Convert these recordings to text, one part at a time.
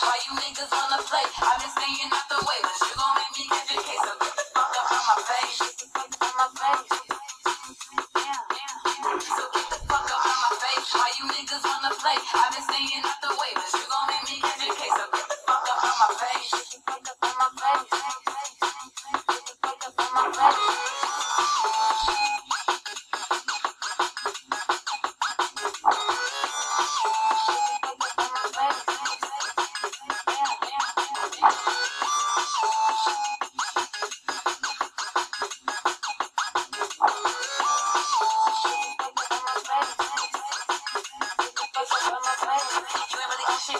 Why you niggas wanna play?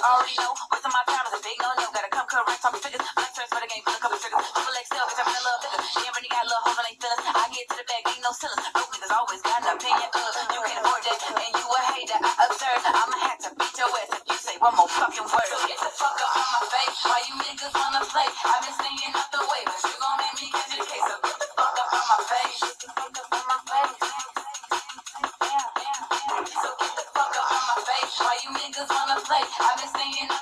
Already know. Wasting my time is a big no-no. Gotta come correct, talking figures. Black turns for the game, put a couple triggers. Triple XL, bitch, I'm in little bigger. Damn, really got little hoes on they feelings. I get to the bag, ain't no ceilings. Broke niggas always got an opinion of. You can't afford that, and you a hater. I observe. I'ma have to beat your ass if you say one more fucking word. So get the fuck up on my face. Why you niggas wanna play? I've been staying out the way, but you gon' make me catch a case. So get the fuck up on my face. So get the fuck up on my face. Why you niggas wanna play? I've out